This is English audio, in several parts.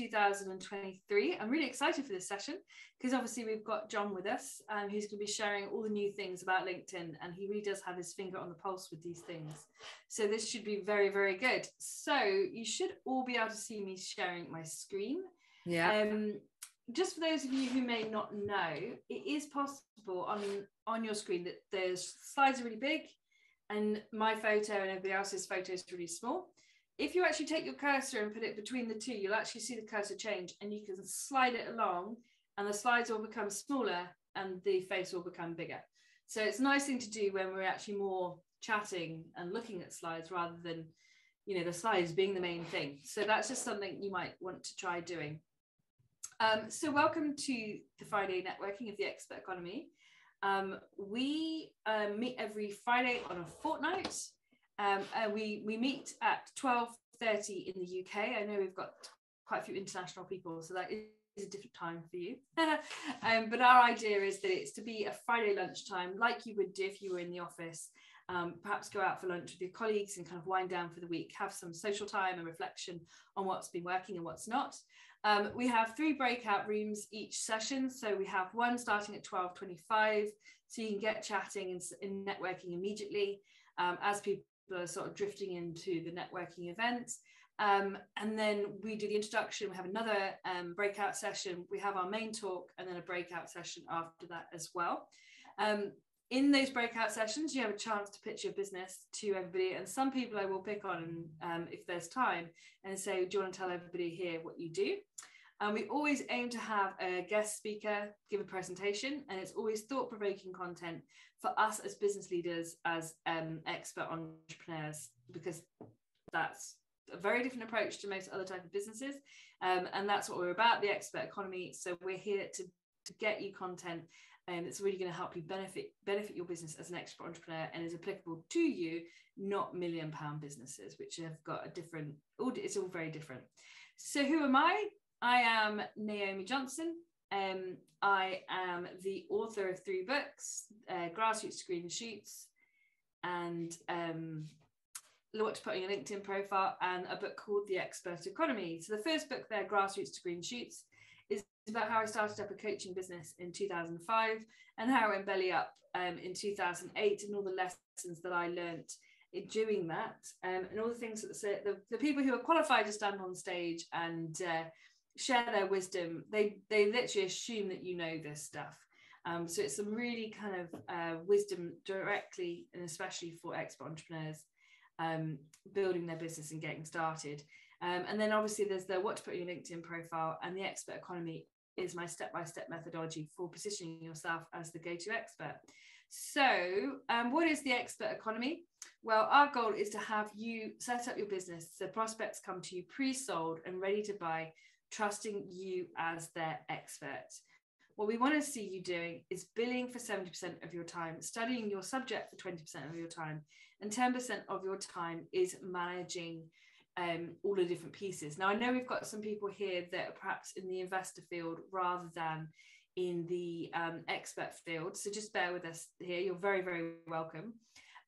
2023. I'm really excited for this session because obviously we've got Jon with us, um, who's going to be sharing all the new things about LinkedIn, and he really does have his finger on the pulse with these things. So this should be very, very good. So you should all be able to see me sharing my screen. Yeah. Um, just for those of you who may not know, it is possible on on your screen that the slides are really big, and my photo and everybody else's photo is really small if you actually take your cursor and put it between the two, you'll actually see the cursor change and you can slide it along and the slides will become smaller and the face will become bigger. So it's a nice thing to do when we're actually more chatting and looking at slides rather than, you know, the slides being the main thing. So that's just something you might want to try doing. Um, so welcome to the Friday networking of the expert economy. Um, we um, meet every Friday on a fortnight. Um, uh, we we meet at twelve thirty in the UK. I know we've got quite a few international people, so that is a different time for you. um, but our idea is that it's to be a Friday lunchtime, like you would do if you were in the office. Um, perhaps go out for lunch with your colleagues and kind of wind down for the week, have some social time and reflection on what's been working and what's not. Um, we have three breakout rooms each session. So we have one starting at 12.25, so you can get chatting and, and networking immediately um, as people are sort of drifting into the networking event. Um, and then we do the introduction, we have another um, breakout session, we have our main talk, and then a breakout session after that as well. Um, in those breakout sessions, you have a chance to pitch your business to everybody. And some people I will pick on um, if there's time and say, Do you want to tell everybody here what you do? And we always aim to have a guest speaker give a presentation, and it's always thought provoking content for us as business leaders, as um, expert entrepreneurs, because that's a very different approach to most other type of businesses. Um, and that's what we're about, the expert economy. So we're here to, to get you content and it's really going to help you benefit benefit your business as an expert entrepreneur and is applicable to you, not million pound businesses, which have got a different, it's all very different. So who am I? I am Naomi Johnson. Um, I am the author of three books uh, Grassroots Green Shoots, and um, What to Put LinkedIn profile, and a book called The Expert Economy. So, the first book there, Grassroots to Green Shoots, is about how I started up a coaching business in 2005 and how I went belly up um, in 2008 and all the lessons that I learned in doing that um, and all the things that the, the, the, people who are qualified to stand on stage and uh, share their wisdom. They they literally assume that you know this stuff. Um, so it's some really kind of uh, wisdom directly and especially for expert entrepreneurs um, building their business and getting started. Um, and then obviously there's the what to put your linkedin profile and the expert economy is my step-by-step methodology for positioning yourself as the go-to expert. So um, what is the expert economy? Well our goal is to have you set up your business so prospects come to you pre-sold and ready to buy trusting you as their expert. What we want to see you doing is billing for 70% of your time, studying your subject for 20% of your time, and 10% of your time is managing um, all the different pieces. Now, I know we've got some people here that are perhaps in the investor field rather than in the um, expert field. So just bear with us here. You're very, very welcome.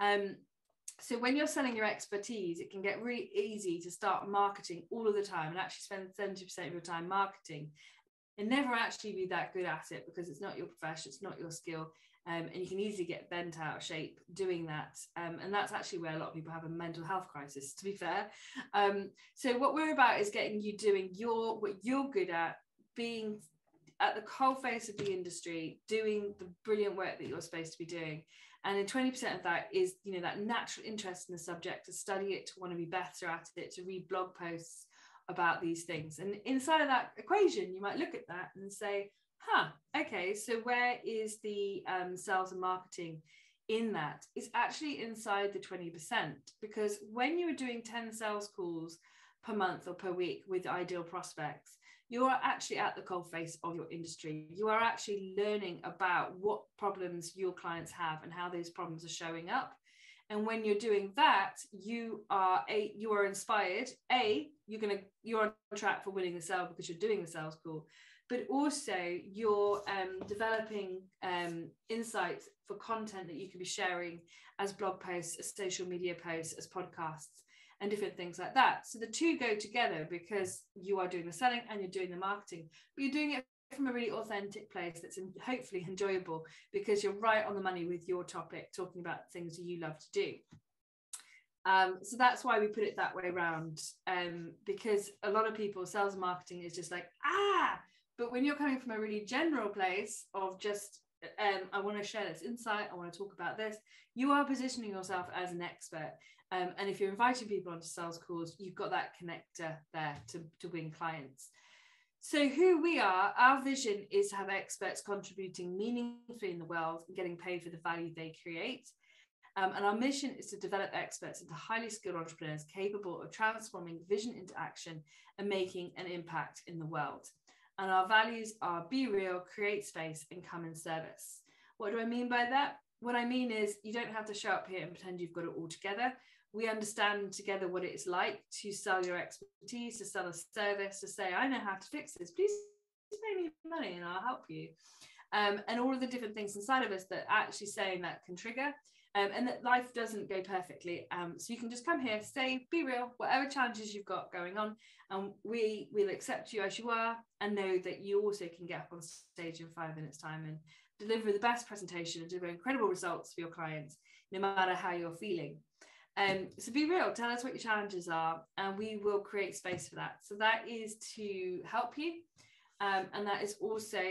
Um, so when you're selling your expertise it can get really easy to start marketing all of the time and actually spend 70% of your time marketing. And never actually be that good at it because it's not your profession it's not your skill um, and you can easily get bent out of shape doing that um, and that's actually where a lot of people have a mental health crisis to be fair. Um, so what we're about is getting you doing your what you're good at being at the coal face of the industry doing the brilliant work that you're supposed to be doing and then 20% of that is you know that natural interest in the subject to study it to want to be better at it to read blog posts about these things. And inside of that equation you might look at that and say huh okay so where is the um, sales and marketing in that? It's actually inside the 20% because when you are doing 10 sales calls per month or per week with ideal prospects you are actually at the cold face of your industry. You are actually learning about what problems your clients have and how those problems are showing up. And when you're doing that, you are a you are inspired. A, you're gonna you're on track for winning the sale because you're doing the sales call, but also you're um, developing um, insights for content that you can be sharing as blog posts, as social media posts, as podcasts and different things like that. So the two go together because you are doing the selling and you're doing the marketing, but you're doing it from a really authentic place that's hopefully enjoyable because you're right on the money with your topic, talking about things you love to do. Um, so that's why we put it that way around um, because a lot of people sales marketing is just like ah but when you're coming from a really general place of just um, i want to share this insight i want to talk about this. You are positioning yourself as an expert um, and if you're inviting people onto sales calls you've got that connector there to, to win clients. So who we are our vision is to have experts contributing meaningfully in the world and getting paid for the value they create. Um, and our mission is to develop experts into highly skilled entrepreneurs capable of transforming vision into action and making an impact in the world. And our values are be real, create space, and come in service. What do I mean by that? What I mean is you don't have to show up here and pretend you've got it all together. We understand together what it's like to sell your expertise, to sell a service, to say, I know how to fix this. Please pay me money and I'll help you. Um, and all of the different things inside of us that actually saying that can trigger um, and that life doesn't go perfectly. Um, so you can just come here, stay, be real, whatever challenges you've got going on, and we will accept you as you are, and know that you also can get up on stage in five minutes' time and deliver the best presentation and deliver incredible results for your clients, no matter how you're feeling. Um, so be real, tell us what your challenges are, and we will create space for that. So that is to help you um, and that is also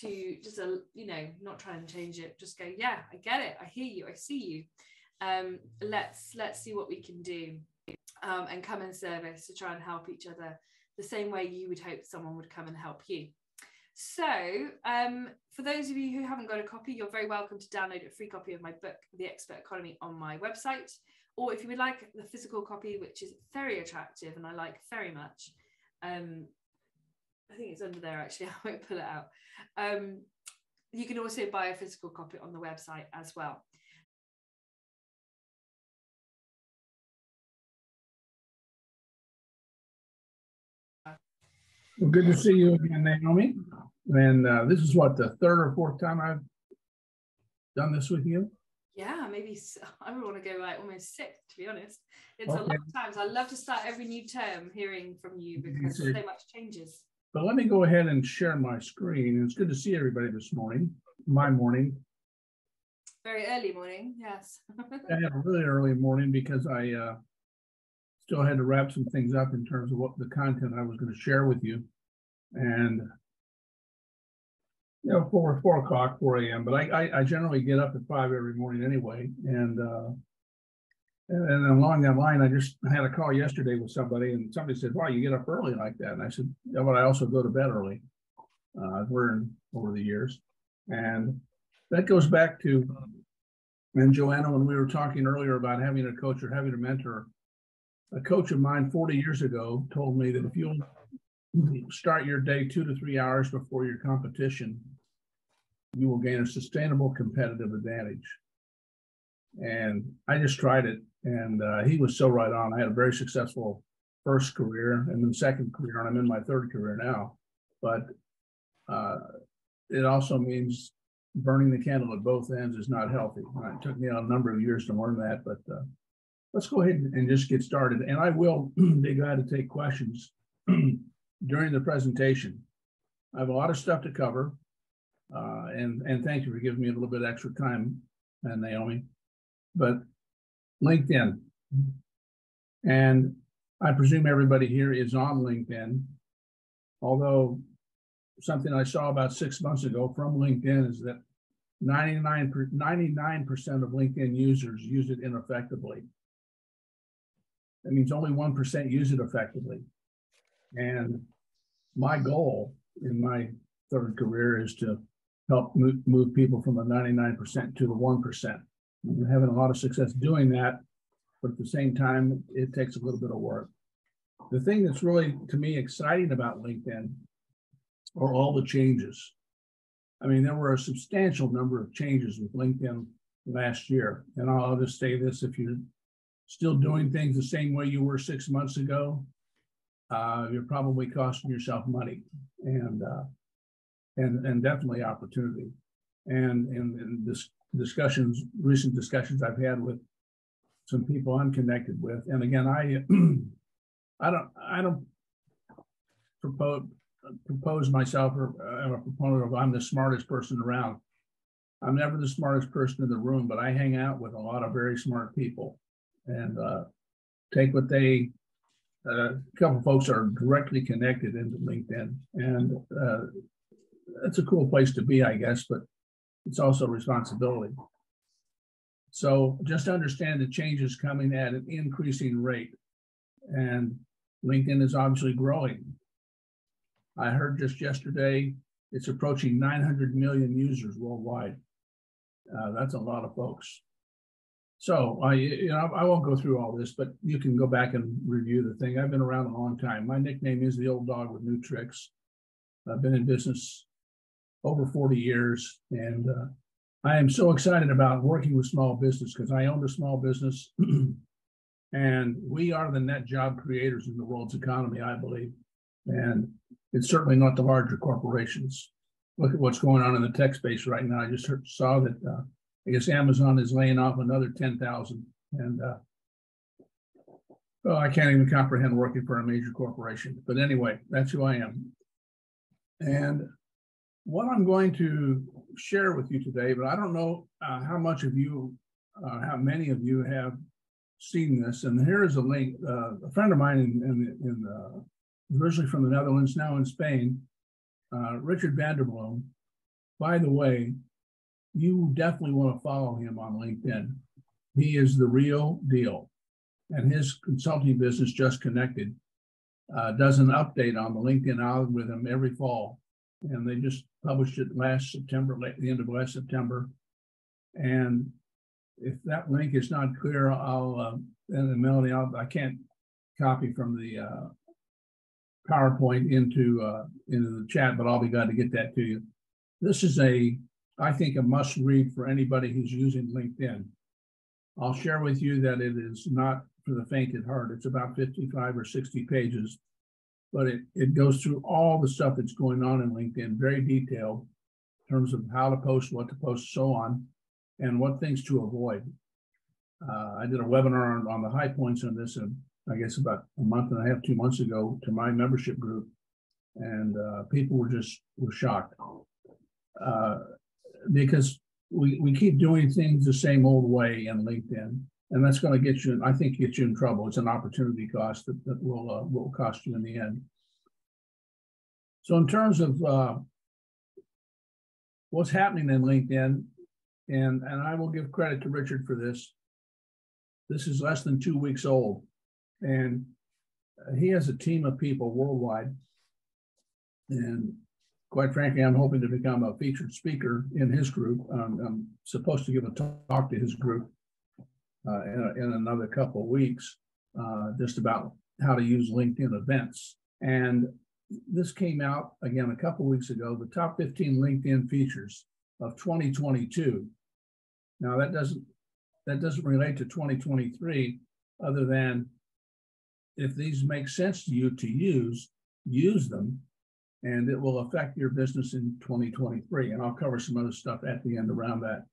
to just a you know not try and change it just go yeah i get it. I hear you. I see you. Um, let's let's see what we can do um, and come in service to try and help each other the same way you would hope someone would come and help you. So um, for those of you who haven't got a copy you're very welcome to download a free copy of my book the expert economy on my website. Or if you would like the physical copy which is very attractive and i like very much um, I think it's under there actually. I won't pull it out. Um, you can also buy a physical copy on the website as well. Well, good to see you again, Naomi. And uh, this is what the third or fourth time I've done this with you. Yeah, maybe I would want to go like almost six, to be honest. It's okay. a lot of times. I love to start every new term hearing from you because so much changes. But let me go ahead and share my screen. It's good to see everybody this morning, my morning. Very early morning, yes. I had a really early morning because I uh, still had to wrap some things up in terms of what the content I was going to share with you. And, you know, four, four o'clock, 4 a.m. But I, I, I, generally get up at five every morning anyway. And uh, and, along that line, I just had a call yesterday with somebody, and somebody said, "Wow, you get up early like that?" And I said, "Yeah, but I also go to bed early." Uh, I've learned over the years, and that goes back to and Joanna when we were talking earlier about having a coach or having a mentor. A coach of mine 40 years ago told me that if you start your day two to three hours before your competition, you will gain a sustainable competitive advantage. And I just tried it and uh, he was so right on. I had a very successful first career and then second career, and I'm in my third career now. But uh, it also means burning the candle at both ends is not healthy. It took me a number of years to learn that, but uh, let's go ahead and just get started. And I will be glad to take questions during the presentation. I have a lot of stuff to cover, uh, and and thank you for giving me a little bit extra time, and Naomi. But LinkedIn. And I presume everybody here is on LinkedIn. Although something I saw about six months ago from LinkedIn is that 99, 99% of LinkedIn users use it ineffectively. That means only 1% use it effectively. And my goal in my third career is to help move, move people from the 99% to the 1%. We're having a lot of success doing that, but at the same time, it takes a little bit of work. The thing that's really, to me, exciting about LinkedIn are all the changes. I mean, there were a substantial number of changes with LinkedIn last year. And I'll, just say this if you're still doing things the same way you were six months ago, uh, you're probably costing yourself money and uh, and and definitely opportunity. And and, and this discussions, recent discussions I've had with some people I'm connected with. And again, I I don't I don't propose propose myself or I'm a proponent of I'm the smartest person around. I'm never the smartest person in the room, but I hang out with a lot of very smart people and uh, take what they. Uh, a couple folks are directly connected into LinkedIn, and uh, it's a cool place to be, I guess, but it's also responsibility. So just understand the changes coming at an increasing rate, and LinkedIn is obviously growing. I heard just yesterday it's approaching 900 million users worldwide. Uh, that's a lot of folks. So I, you know, I won't go through all this, but you can go back and review the thing. I've been around a long time. My nickname is the old dog with new tricks. I've been in business over 40 years, and uh, I am so excited about working with small business because I owned a small business, and we are the net job creators in the world's economy, I believe. And it's certainly not the larger corporations. Look at what's going on in the tech space right now. I just heard, saw that uh, I guess Amazon is laying off another 10,000. And uh, well, I can't even comprehend working for a major corporation. But anyway, that's who I am. And what I'm going to share with you today, but I don't know uh, how much of you, uh, how many of you have seen this. And here is a link. Uh, a friend of mine in, in, in uh, originally from the Netherlands, now in Spain, uh, Richard van der Blom. By the way, you definitely want to follow him on LinkedIn. He is the real deal. And his consulting business, Just Connected, uh, does an update on the LinkedIn algorithm every fall. And they just published it last September, late the end of last September. And if that link is not clear, I'll, uh, and Melody, I'll, I can't copy from the uh, PowerPoint into uh, into the chat, but I'll be glad to get that to you. This is a, I think, a must read for anybody who's using LinkedIn. I'll share with you that it is not for the faint at heart. It's about 55 or 60 pages, but it, it goes through all the stuff that's going on in LinkedIn, very detailed in terms of how to post, what to post, so on, and what things to avoid. Uh, I did a webinar on, on the high points on this, and I guess about a month and a half, two months ago to my membership group, and uh, people were just were shocked uh, because we we keep doing things the same old way in LinkedIn, and that's going to get you, I think, get you in trouble. It's an opportunity cost that, that will uh, will cost you in the end. So, in terms of uh, what's happening in LinkedIn, and and I will give credit to Richard for this. This is less than two weeks old. And he has a team of people worldwide. And quite frankly, I'm hoping to become a featured speaker in his group. I'm supposed to give a talk to his group uh, in, in, another couple of weeks, uh, just about how to use LinkedIn events. And this came out again a couple of weeks ago, the top 15 LinkedIn features of 2022. Now that doesn't that doesn't relate to 2023, other than if these make sense to you to use, use them, and it will affect your business in 2023. And I'll cover some other stuff at the end around that.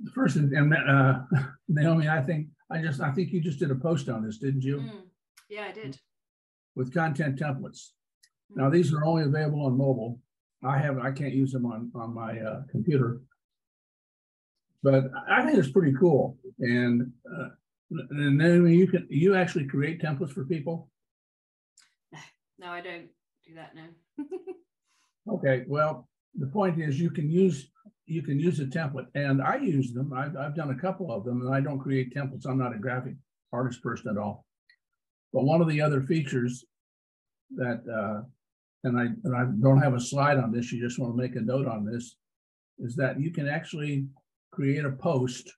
The first, and uh, Naomi, I think I just I think you just did a post on this, didn't you? Mm, yeah, I did. With content templates. Mm. Now these are only available on mobile. I have I can't use them on on my uh, computer, but I think it's pretty cool. And uh, and then you can you actually create templates for people. No, I don't do that now. okay, well, the point is you can use you can use a template, and I use them. I've I've done a couple of them, and I don't create templates. I'm not a graphic artist person at all. But one of the other features that uh, and I and I don't have a slide on this. You just want to make a note on this, is that you can actually create a post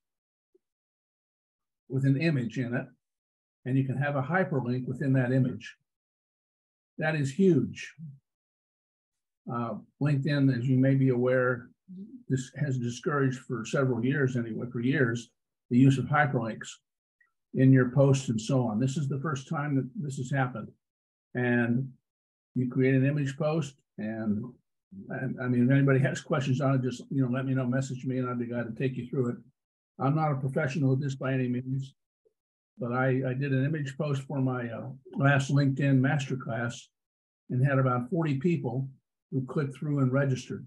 with an image in it, and you can have a hyperlink within that image. That is huge. Uh, LinkedIn, as you may be aware, this has discouraged for several years anyway, for years, the use of hyperlinks in your posts and so on. This is the first time that this has happened. And you create an image post and, and I mean, if anybody has questions on it, just, you know, let me know, message me and I'd be glad to take you through it. I'm not a professional at this by any means, but I, I did an image post for my uh, last LinkedIn masterclass and had about 40 people who clicked through and registered.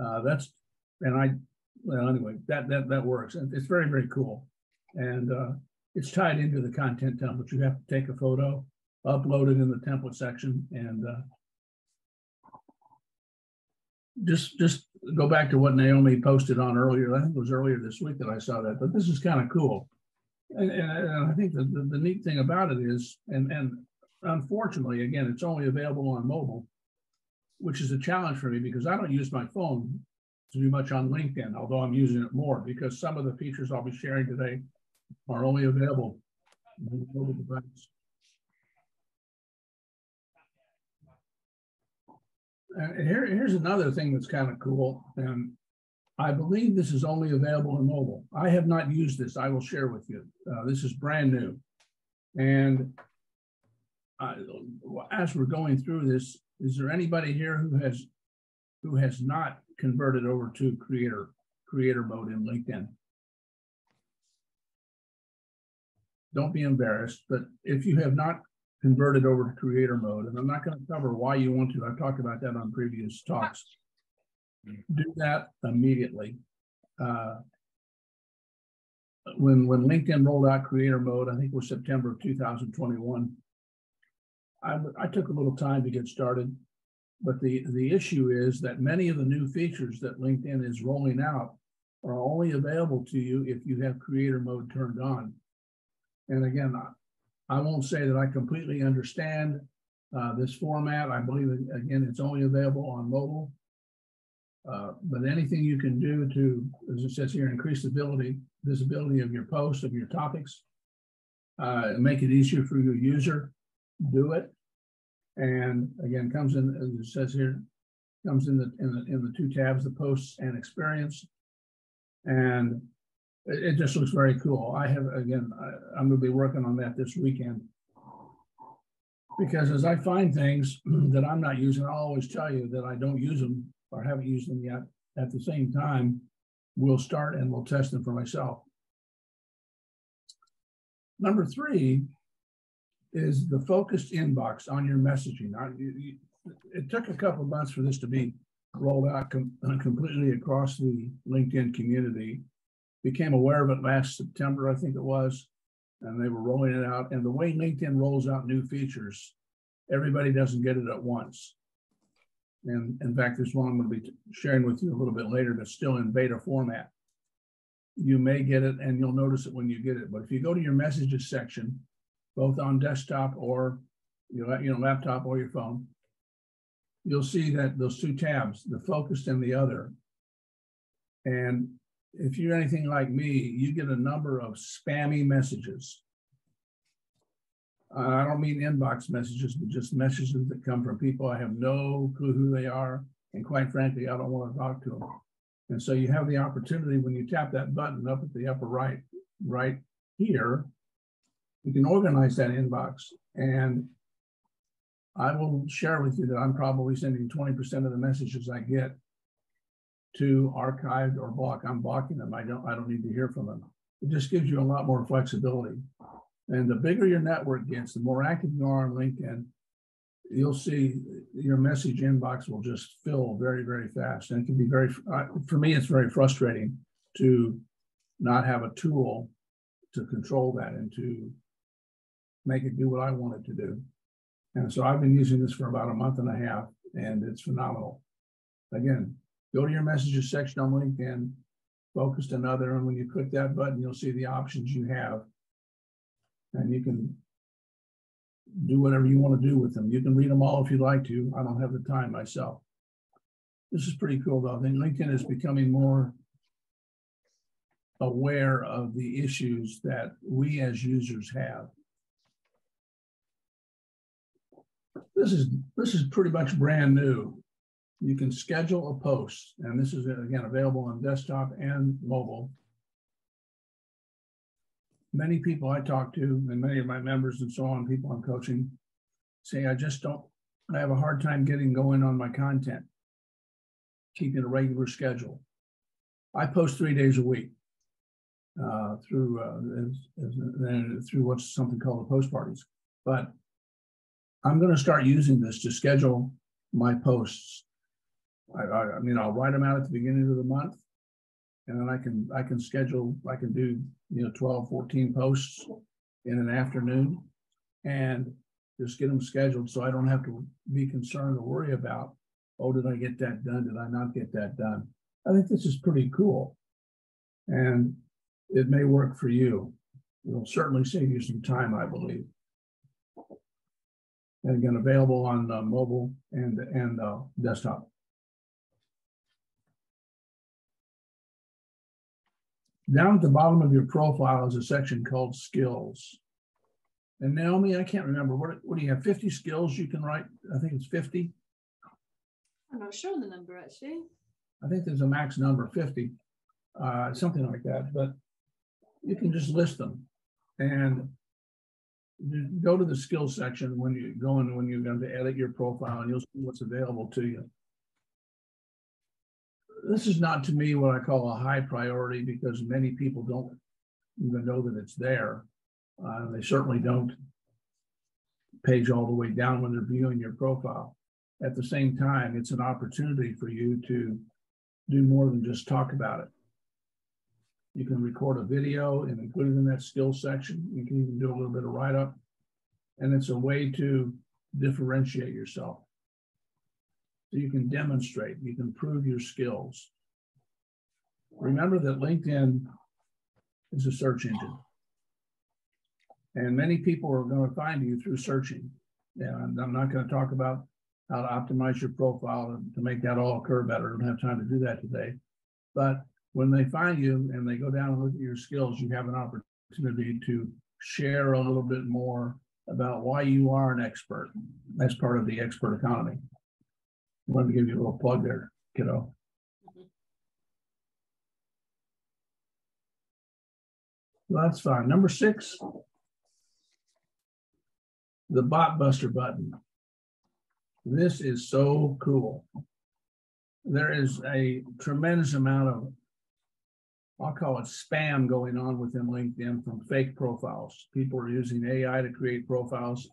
Uh, that's, and I, well, anyway, that, that, that works. And it's very, very cool. And uh, it's tied into the content template. You have to take a photo, upload it in the template section and uh, just, just go back to what Naomi posted on earlier. I think it was earlier this week that I saw that, but this is kind of cool. And, and, and I think the, the, the neat thing about it is, and, and unfortunately, again, it's only available on mobile, which is a challenge for me because I don't use my phone to do much on LinkedIn, although I'm using it more because some of the features I'll be sharing today are only available on mobile device. And here, here's another thing that's kind of cool. And I believe this is only available in mobile. I have not used this. I will share with you. Uh, this is brand new. And uh, as we're going through this, is there anybody here who has who has not converted over to creator creator mode in LinkedIn? Don't be embarrassed, but if you have not converted over to creator mode, and I'm not going to cover why you want to, I've talked about that on previous talks. Do that immediately. Uh, when when LinkedIn rolled out creator mode, I think it was September of 2021. I, I took a little time to get started, but the, the issue is that many of the new features that LinkedIn is rolling out are only available to you if you have creator mode turned on. And again, I, I won't say that I completely understand uh, this format. I believe, again, it's only available on mobile. Uh, but anything you can do to, as it says here, increase the ability, visibility of your posts, of your topics, uh, make it easier for your user, do it. And again, comes in, as it says here, comes in the, in the, in the two tabs, the posts and experience. And it, it just looks very cool. I have, again, I, I'm gonna be working on that this weekend. Because as I find things that I'm not using, I'll always tell you that I don't use them or haven't used them yet. At the same time, we'll start and we'll test them for myself. Number three is the focused inbox on your messaging. It took a couple of months for this to be rolled out com uh, completely across the LinkedIn community. Became aware of it last September, I think it was, and they were rolling it out. And the way LinkedIn rolls out new features, everybody doesn't get it at once. And in fact, there's one I'm going to be sharing with you a little bit later that's still in beta format. You may get it and you'll notice it when you get it. But if you go to your messages section both on desktop or your you know, laptop or your phone, you'll see that those two tabs, the focused and the other. And if you're anything like me, you get a number of spammy messages. I don't mean inbox messages, but just messages that come from people I have no clue who they are. And quite frankly, I don't want to talk to them. And so you have the opportunity when you tap that button up at the upper right, right here, you can organize that inbox. And I will share with you that I'm probably sending 20% of the messages I get to archived or block. I'm blocking them. I don't I don't need to hear from them. It just gives you a lot more flexibility. And the bigger your network gets, the more active you are on LinkedIn, you'll see your message inbox will just fill very, very fast. And it can be very, uh, for me, it's very frustrating to not have a tool to control that and to make it do what I want it to do. And so I've been using this for about a month and a half, and it's phenomenal. Again, go to your messages section on LinkedIn, focused another, and when you click that button, you'll see the options you have. And you can do whatever you want to do with them. You can read them all if you'd like to. I don't have the time myself. This is pretty cool, though. I think LinkedIn is becoming more aware of the issues that we as users have. This is this is pretty much brand new. You can schedule a post, and this is again available on desktop and mobile. Many people I talk to, and many of my members and so on, people I'm coaching, say I just don't. I have a hard time getting going on my content, keeping a regular schedule. I post three days a week. uh, through uh, through what's something called the post parties. But I'm going to start using this to schedule my posts. I, I, I, mean, I'll write them out at the beginning of the month, and then I can I can schedule. I can do you know 12, 14 posts in an afternoon, and just get them scheduled so I don't have to be concerned or worry about, oh, did I get that done? Did I not get that done? I think this is pretty cool, and it may work for you. It'll certainly save you some time, I believe. And again, available on uh, mobile and, and uh, desktop. Down at the bottom of your profile is a section called skills. And Naomi, I can't remember, what, what do you have, 50 skills you can write? I think it's 50. I'm not sure on the number actually. I think there's a max number, 50, uh, something like that, but you can just list them. And go to the skills section when you go in when you're going to edit your profile and you'll see what's available to you. This is not to me what I call a high priority because many people don't even know that it's there. Uh, they certainly don't page all the way down when they're viewing your profile. At the same time, it's an opportunity for you to do more than just talk about it. You can record a video and include it in that skill section. You can even do a little bit of write up. And it's a way to differentiate yourself. So you can demonstrate, you can prove your skills. Remember that LinkedIn is a search engine. And many people are going to find you through searching. And I'm not going to talk about how to optimize your profile and to make that all occur better. I don't have time to do that today. But when they find you and they go down and look at your skills, you have an opportunity to share a little bit more about why you are an expert. That's part of the expert economy. I wanted to give you a little plug there, kiddo. that's fine. Number six, the bot buster button. This is so cool. There is a tremendous amount of I'll call it spam going on within LinkedIn from fake profiles. People are using AI to create profiles.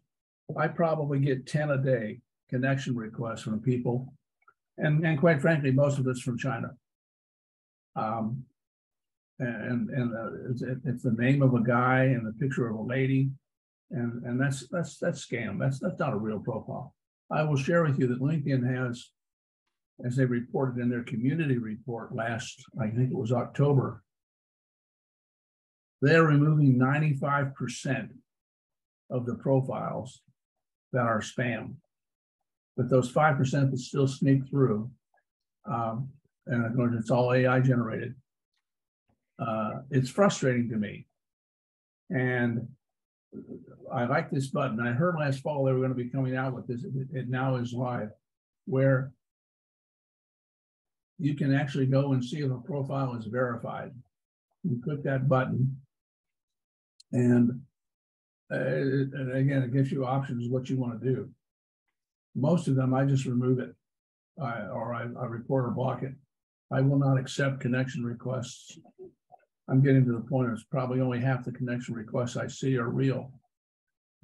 I probably get 10 a day connection requests from people. And, and quite frankly, most of it's from China. Um, and and uh, it's, it's the name of a guy and the picture of a lady. And, and that's that's that's scam. That's that's not a real profile. I will share with you that LinkedIn has as they reported in their community report last, I think it was October, they're removing 95% of the profiles that are spam. But those 5% that still sneak through, um, and of course it's all AI generated, uh, it's frustrating to me. And I like this button. I heard last fall they were going to be coming out with this. It, it now is live, where you can actually go and see if a profile is verified. You click that button, and, uh, and again, it gives you options what you want to do. Most of them, I just remove it, or I, I report or block it. I will not accept connection requests. I'm getting to the point it's probably only half the connection requests I see are real,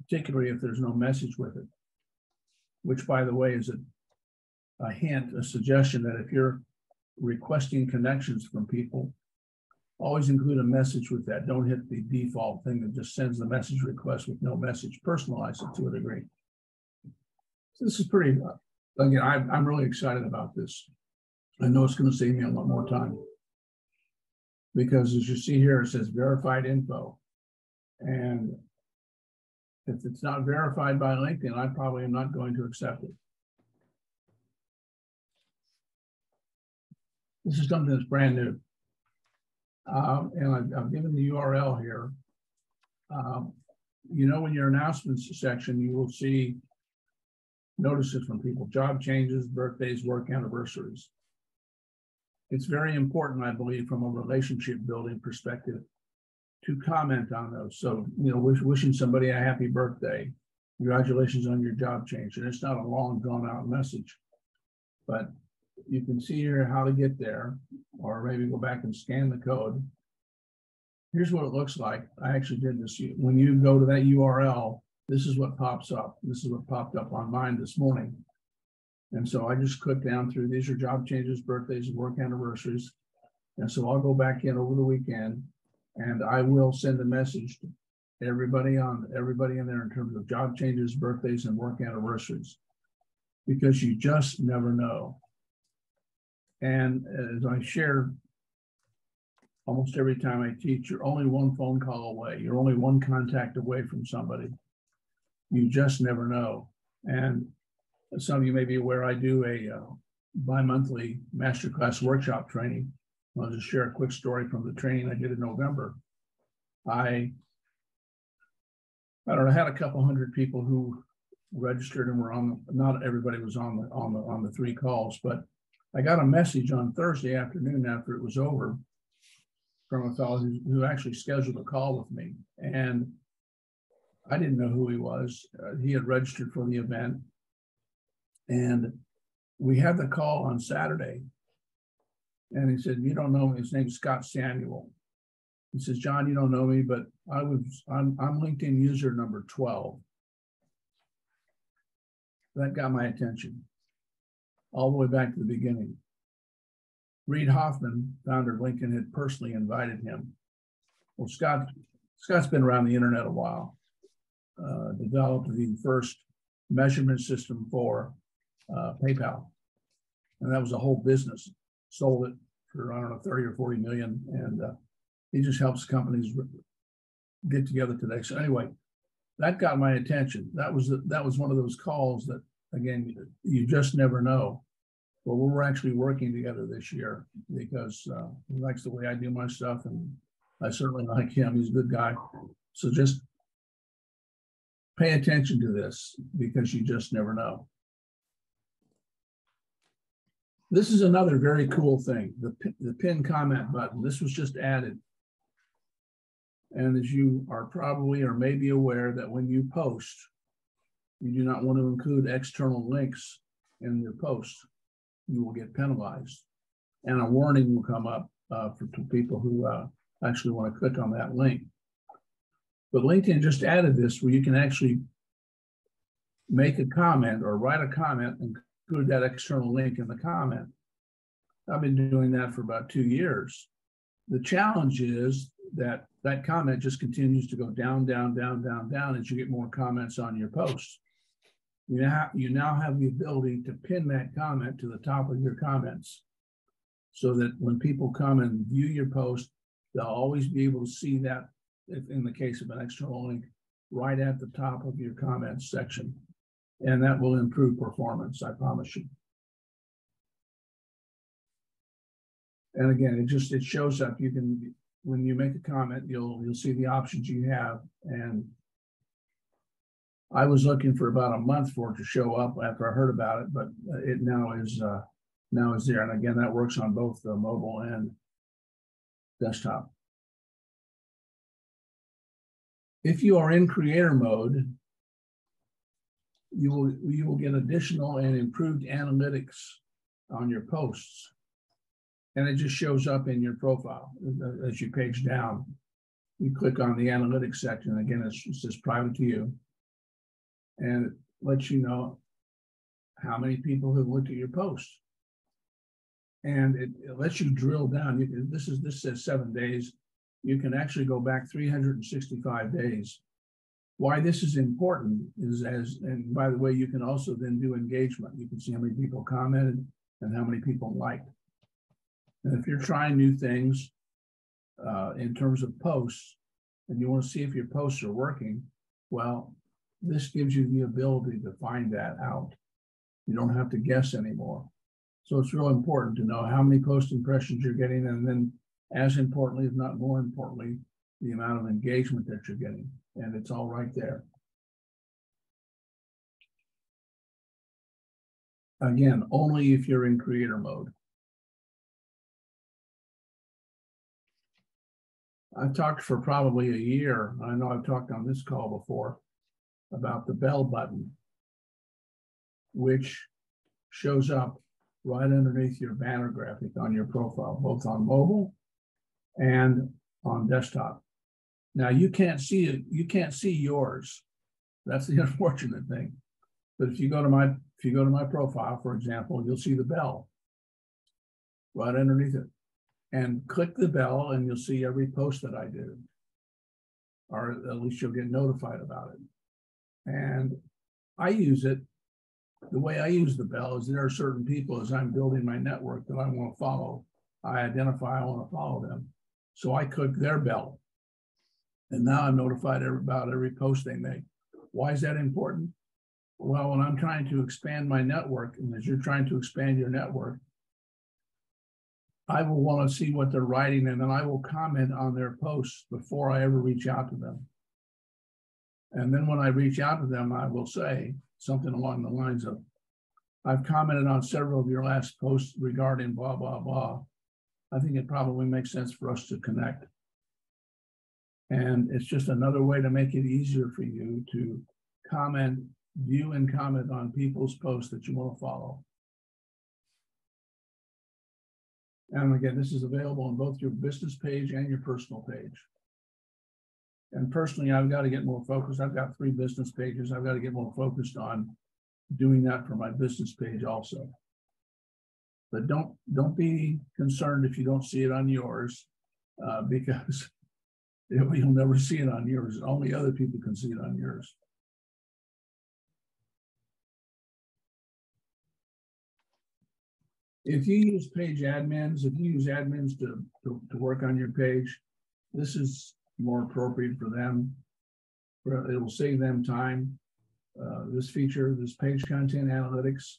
particularly if there's no message with it. Which, by the way, is a, a hint, a suggestion that if you're requesting connections from people, always include a message with that. Don't hit the default thing that just sends the message request with no message. Personalize it to a degree. So this is pretty, uh, again, I, I'm really excited about this. I know it's going to save me a lot more time. Because as you see here, it says verified info. And if it's not verified by LinkedIn, I probably am not going to accept it. This is something that's brand new. Um, and I've, I've, given the URL here. Um, you know, in your announcements section, you will see notices from people, job changes, birthdays, work anniversaries. It's very important, I believe, from a relationship building perspective to comment on those. So, you know, wish, wishing somebody a happy birthday, congratulations on your job change. And it's not a long drawn out message, but you can see here how to get there, or maybe go back and scan the code. here's what it looks like. I actually did this. When you go to that URL, this is what pops up. This is what popped up on mine this morning. And so I just click down through, these are job changes, birthdays, and work anniversaries. And so I'll go back in over the weekend and I will send a message to everybody on, everybody in there in terms of job changes, birthdays, and work anniversaries. Because you just never know. And as I share almost every time I teach, you're only one phone call away. You're only one contact away from somebody. You just never know. And some of you may be aware, I do a uh, bi-monthly masterclass workshop training. I'll just share a quick story from the training I did in November. I, I don't know, had a couple hundred people who registered and were on, not everybody was on the, on the, on the three calls, but I got a message on Thursday afternoon after it was over from a fellow who, who actually scheduled a call with me. And I didn't know who he was. Uh, he had registered for the event. And we had the call on Saturday. And he said, You don't know me. His name's Scott Samuel. He says, Jon, you don't know me, but I was I'm, I'm LinkedIn user number 12. That got my attention all the way back to the beginning. Reid Hoffman, founder of LinkedIn, had personally invited him. Well, Scott, Scott's been around the internet a while, uh, developed the first measurement system for uh, PayPal. And that was a whole business, sold it for, I don't know, 30 or 40 million. And uh, he just helps companies get together today. So anyway, that got my attention. That was, the, that was one of those calls that again, you just never know. Well, we're actually working together this year because uh, he likes the way I do my stuff, and I certainly like him. He's a good guy. So just pay attention to this because you just never know. This is another very cool thing, the, the pin comment button. This was just added. And as you are probably or may be aware that when you post, you do not want to include external links in your post. You will get penalized. And a warning will come up uh, for people who uh, actually want to click on that link. But LinkedIn just added this where you can actually make a comment or write a comment and include that external link in the comment. I've been doing that for about two years. The challenge is that that comment just continues to go down, down, down, down, down as you get more comments on your post you now, you now have the ability to pin that comment to the top of your comments so that when people come and view your post, they'll always be able to see that in the case of an external link right at the top of your comments section. And that will improve performance, I promise you. And again, it just it shows up. You can when you make a comment, you'll you'll see the options you have and I was looking for about a month for it to show up after I heard about it, but it now is uh, now is there. And again, that works on both the mobile and desktop. If you are in creator mode, you will you will get additional and improved analytics on your posts. And it just shows up in your profile as you page down. You click on the analytics section. Again, it's, it says private to you and it lets you know how many people have looked at your post. And it, it lets you drill down. You, this is this says seven days. You can actually go back 365 days. Why this is important is as, and by the way, you can also then do engagement. You can see how many people commented and how many people liked. And if you're trying new things uh, in terms of posts, and you want to see if your posts are working, well, this gives you the ability to find that out. You don't have to guess anymore. So it's real important to know how many post impressions you're getting, and then as importantly, if not more importantly, the amount of engagement that you're getting. And it's all right there. Again, only if you're in creator mode. I've talked for probably a year. I know I've talked on this call before about the bell button, which shows up right underneath your banner graphic on your profile, both on mobile and on desktop. Now you can't see it, you can't see yours. That's the unfortunate thing. But if you go to my if you go to my profile, for example, you'll see the bell right underneath it. And click the bell and you'll see every post that I do. Or at least you'll get notified about it. And I use it the way I use the bell is there are certain people as I'm building my network that I want to follow. I identify I want to follow them. So I click their bell. And now I'm notified about every post they make. Why is that important? Well, when I'm trying to expand my network, and as you're trying to expand your network, I will want to see what they're writing and then I will comment on their posts before I ever reach out to them. And then when I reach out to them, I will say something along the lines of, I've commented on several of your last posts regarding blah, blah, blah. I think it probably makes sense for us to connect. And it's just another way to make it easier for you to comment, view and comment on people's posts that you want to follow. And again, this is available on both your business page and your personal page. And personally, I've got to get more focused. I've got three business pages. I've got to get more focused on doing that for my business page also. But don't don't be concerned if you don't see it on yours, uh, because you'll never see it on yours. Only other people can see it on yours. If you use page admins, if you use admins to, to, to work on your page, this is more appropriate for them. It will save them time. Uh, this feature, this page content analytics,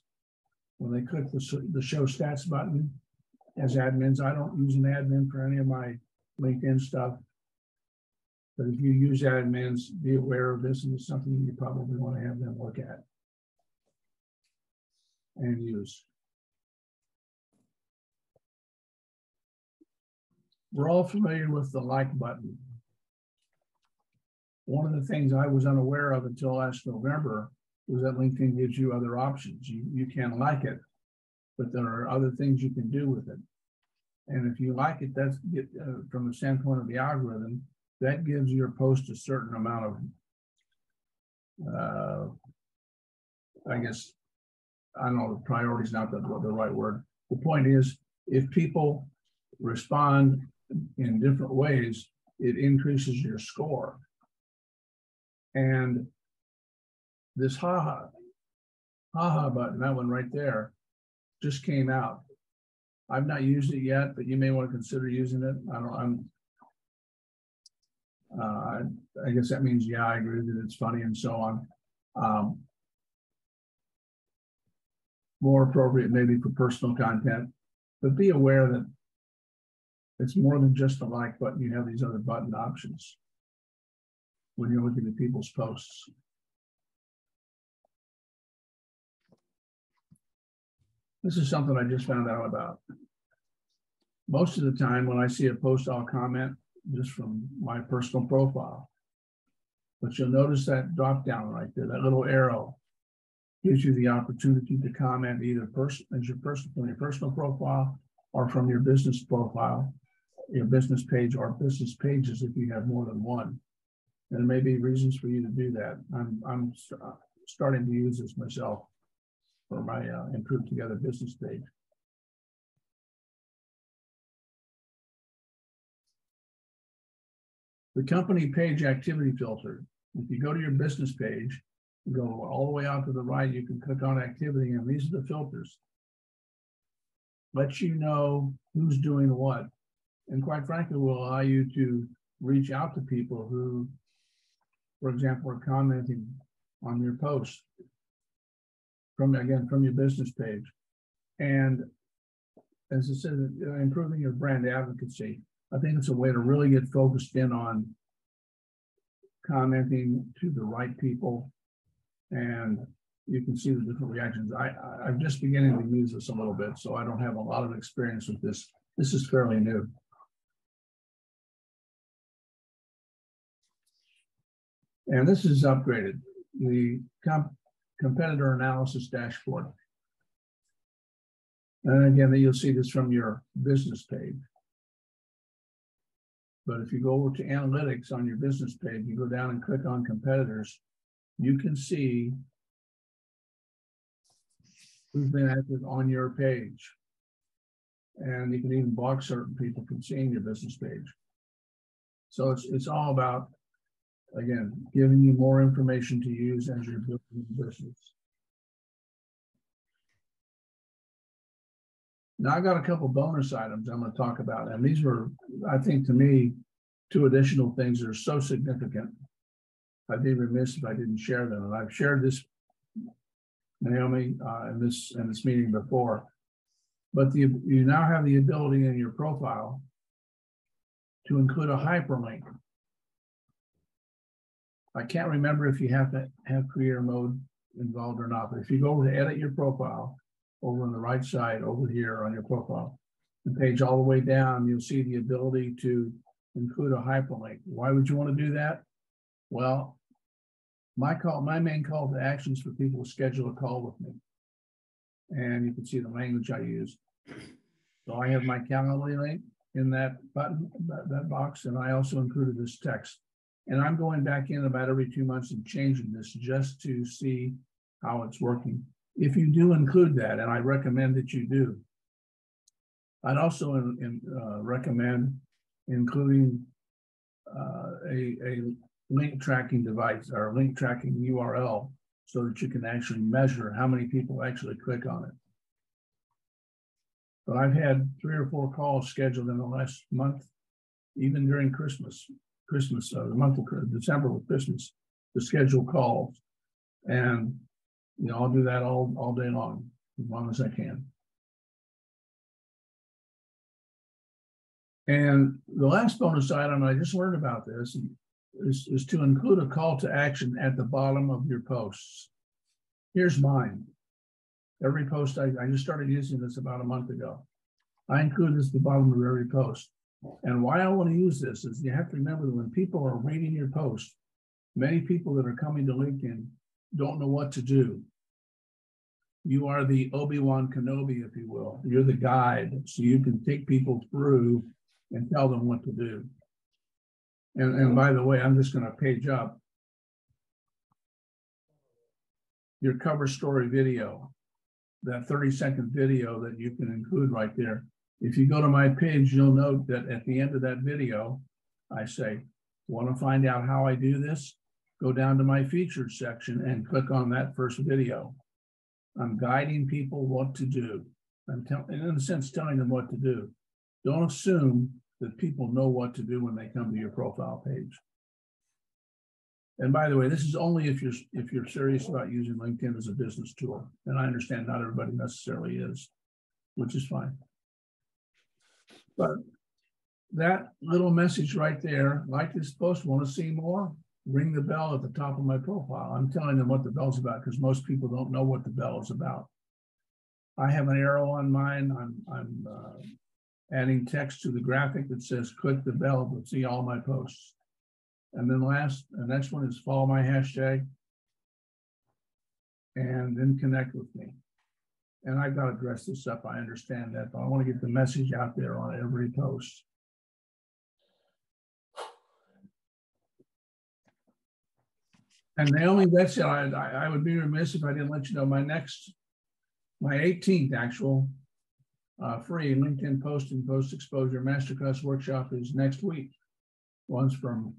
when they click the, the show stats button as admins, I don't use an admin for any of my LinkedIn stuff. But if you use admins, be aware of this, and it's something you probably want to have them look at and use. We're all familiar with the like button one of the things I was unaware of until last November was that LinkedIn gives you other options. You, you can like it, but there are other things you can do with it. And if you like it, that's uh, from the standpoint of the algorithm, that gives your post a certain amount of, uh, I guess, I don't know, the priority is not the, the right word. The point is, if people respond in different ways, it increases your score. And this haha, haha button, that one right there, just came out. I've not used it yet, but you may want to consider using it. I don't, I'm, uh, I guess that means, yeah, I agree that it's funny and so on. Um, more appropriate maybe for personal content, but be aware that it's more than just a like button. You have these other button options when you're looking at people's posts. This is something I just found out about. Most of the time when I see a post, I'll comment just from my personal profile. But you'll notice that drop down right there, that little arrow gives you the opportunity to comment either person as your personal from your personal profile or from your business profile, your business page or business pages if you have more than one. And there may be reasons for you to do that. I'm, I'm starting to use this myself for my uh, Improved Together business page. The company page activity filter. If you go to your business page, go all the way out to the right, you can click on activity, and these are the filters. Let you know who's doing what. And quite frankly, will allow you to reach out to people who for example, are commenting on your post from again from your business page. And as I said, improving your brand advocacy. I think it's a way to really get focused in on commenting to the right people. And you can see the different reactions. I, I, I'm just beginning to use this a little bit, so I don't have a lot of experience with this. This is fairly new. And this is upgraded, the comp competitor analysis dashboard. And again, you'll see this from your business page. But if you go over to analytics on your business page, you go down and click on competitors, you can see who's been active on your page. And you can even block certain people from seeing your business page. So it's, it's all about, again, giving you more information to use as you're building your business. Now I got a couple bonus items I'm going to talk about, and these were, I think, to me, two additional things that are so significant. I'd be remiss if I didn't share them, and I've shared this, Naomi, uh, in this in this meeting before. But the, you now have the ability in your profile to include a hyperlink. I can't remember if you have to have creator mode involved or not, but if you go over to edit your profile over on the right side over here on your profile, the page all the way down, you'll see the ability to include a hyperlink. Why would you want to do that? Well, my call, my main call to actions for people to schedule a call with me. And you can see the language I use. So I have my Calendly link in that button, that, that box, and I also included this text. And I'm going back in about every two months and changing this just to see how it's working. If you do include that, and I recommend that you do, I'd also in, in, uh, recommend including uh, a, a link tracking device or link tracking URL so that you can actually measure how many people actually click on it. But I've had three or four calls scheduled in the last month, even during Christmas, Christmas, uh, the month of December with Christmas, to schedule calls. And, you know, I'll do that all, all day long, as long as I can. And the last bonus item, I just learned about this, is, is to include a call to action at the bottom of your posts. Here's mine. Every post, I, I just started using this about a month ago. I include this at the bottom of every post. And why I want to use this is you have to remember that when people are reading your post, many people that are coming to LinkedIn don't know what to do. You are the Obi-Wan Kenobi, if you will. You're the guide, so you can take people through and tell them what to do. And, and by the way, I'm just going to page up your cover story video, that 30 second video that you can include right there. If you go to my page, you'll note that at the end of that video, I say, want to find out how I do this? Go down to my featured section and click on that first video. I'm guiding people what to do. I'm telling, in a sense, telling them what to do. Don't assume that people know what to do when they come to your profile page. And by the way, this is only if you're if you're serious about using LinkedIn as a business tool. And I understand not everybody necessarily is, which is fine. But that little message right there, like this post, want to see more? Ring the bell at the top of my profile. I'm telling them what the bell's about because most people don't know what the bell is about. I have an arrow on mine. I'm I'm uh, adding text to the graphic that says click the bell to see all my posts. And then last, the next one is follow my hashtag and then connect with me. And I've got to dress this up. I understand that, but I want to get the message out there on every post. And Naomi, that's it. I, I would be remiss if I didn't let you know my next, my 18th actual uh, free LinkedIn post and post exposure masterclass workshop is next week. One's from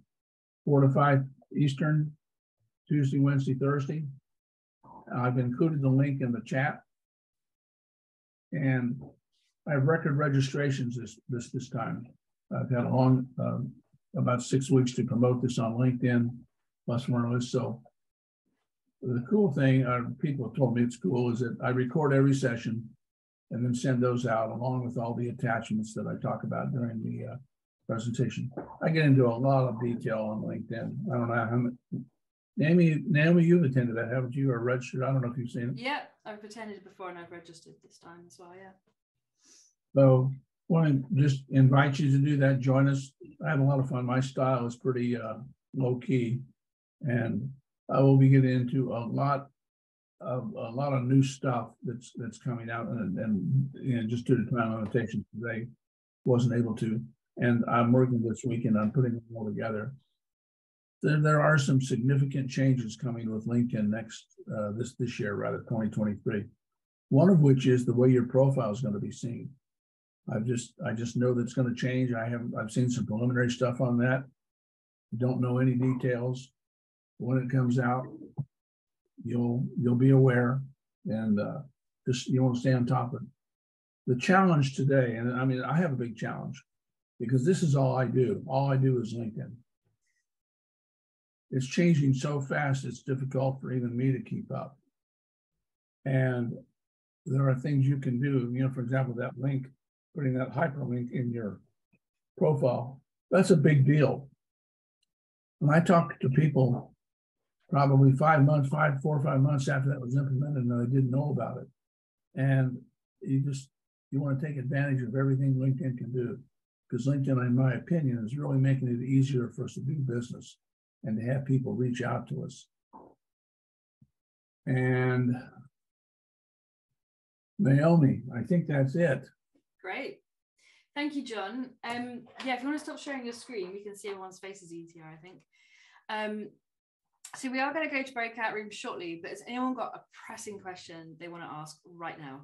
four to five Eastern, Tuesday, Wednesday, Thursday. I've included the link in the chat. And I have record registrations this this this time. I've had a long uh, about six weeks to promote this on LinkedIn plus one list. So the cool thing, uh, people told me it's cool, is that I record every session and then send those out along with all the attachments that I talk about during the uh, presentation. I get into a lot of detail on LinkedIn. I don't know how many. Naomi, Naomi, you've attended that, haven't you, or registered? I don't know if you've seen it. Yeah, I've attended before and I've registered this time as well, yeah. So want to just invite you to do that. Join us. I have a lot of fun. My style is pretty uh, low key, and I will be getting into a lot of a lot of new stuff that's that's coming out, and, and you know, just due to time limitations, today wasn't able to. And I'm working this weekend on putting them all together. There, there are some significant changes coming with LinkedIn next uh, this this year, rather 2023. One of which is the way your profile is going to be seen. I've just I just know that's going to change. I haven't I've seen some preliminary stuff on that. Don't know any details. When it comes out, you'll you'll be aware and uh, just you want to stay on top of it. The challenge today, and I mean I have a big challenge because this is all I do. All I do is LinkedIn. It's changing so fast, it's difficult for even me to keep up. And there are things you can do. You know, for example, that link, putting that hyperlink in your profile, that's a big deal. When I talk to people probably five months, five, four or five months after that was implemented, and they didn't know about it. And you just you want to take advantage of everything LinkedIn can do because LinkedIn, in my opinion, is really making it easier for us to do business and to have people reach out to us. And Naomi, I think that's it. Great. Thank you, Jon. Um, yeah, if you want to stop sharing your screen, we can see everyone's faces easier, I think. Um, so we are going to go to breakout rooms shortly, but has anyone got a pressing question they want to ask right now?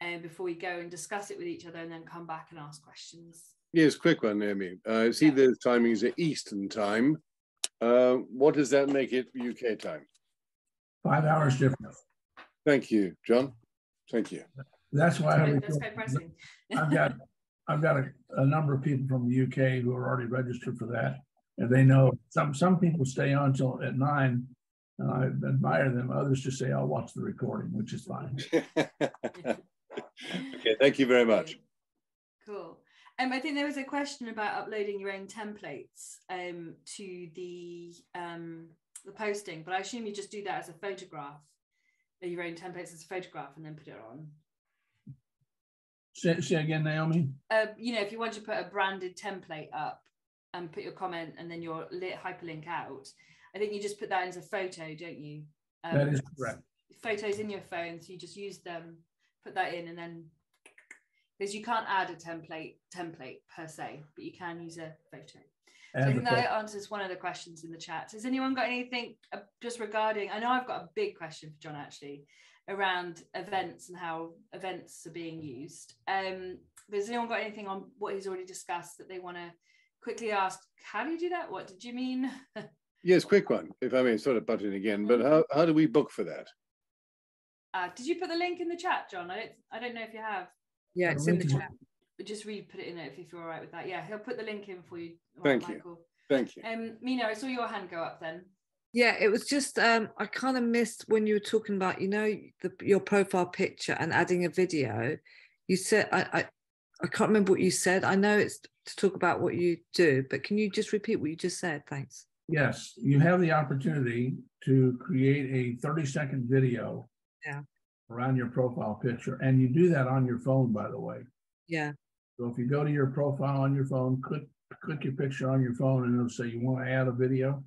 uh, before we go and discuss it with each other and then come back and ask questions? Yes, quick one, Naomi. Uh, see yeah. the timings are Eastern time. Uh, what does that make it UK time? Five hours difference. Thank you, Jon. Thank you. That's why that's, that's quite pressing. I've got I've got a, a, number of people from the UK who are already registered for that, and they know some some people stay on till at nine. And I admire them. Others just say, "I'll watch the recording," which is fine. okay, thank you very much. Um, I think there was a question about uploading your own templates um, to the um, the posting, but I assume you just do that as a photograph, your own templates as a photograph, and then put it on. Say, say again, Naomi. Uh, you know, if you want to put a branded template up and put your comment and then your lit hyperlink out, I think you just put that as a photo, don't you? that is correct. Photos in your phone, so you just use them put that in and then because you can't add a template template per se, but you can use a photo. So I think that answers one of the questions in the chat. Has anyone got anything uh, just regarding? I know I've got a big question for Jon actually around events and how events are being used. Um, has anyone got anything on what he's already discussed that they want to quickly ask? How do you do that? What did you mean? yes, quick one, if I may sort of butt in again. But how, how do we book for that? Uh, did you put the link in the chat, Jon? I don't, I don't know if you have. Yeah, it's in the chat. Just read, put it in it if, if you're all right with that. Yeah, he'll put the link in for you. Thank you. Thank you. Um, Mina, I saw your hand go up then. Yeah, it was just um, I kind of missed when you were talking about, you know, the, your profile picture and adding a video. You said I, I I can't remember what you said. I know it's to talk about what you do, but can you just repeat what you just said? Thanks. Yes, you have the opportunity to create a 30 second video yeah. Around your profile picture. And you do that on your phone, by the way. Yeah. So if you go to your profile on your phone, click click your picture on your phone, and it'll say you want to add a video.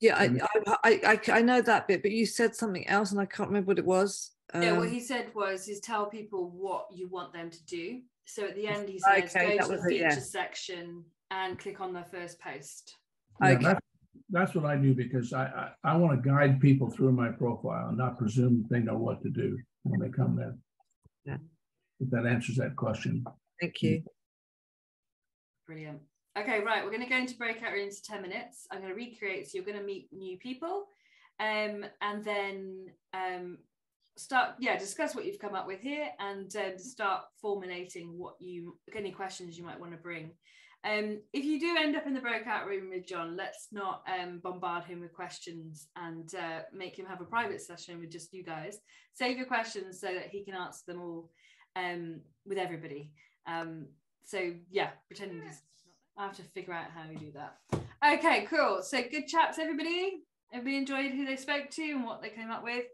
Yeah, I, I, I, I know that bit, but you said something else, and I can't remember what it was. Um, yeah, what he said was is tell people what you want them to do. So at the end, he says okay, go to the feature it, yeah. section and click on the first post. Yeah, okay that's what I do because I, I, I want to guide people through my profile and not presume they know what to do when they come in. Yeah. If that answers that question. Thank you. Brilliant. Okay, right. We're going to go into breakout rooms 10 minutes. I'm going to recreate. So you're going to meet new people um, and then um, start, yeah, discuss what you've come up with here and um, start formulating what you, any questions you might want to bring. Um, if you do end up in the breakout room with Jon, let's not um, bombard him with questions and uh, make him have a private session with just you guys. Save your questions so that he can answer them all um, with everybody. Um, so yeah, pretend he's. I have to figure out how we do that. Okay, cool. So good chats, everybody. Everybody enjoyed who they spoke to and what they came up with.